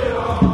Hallelujah.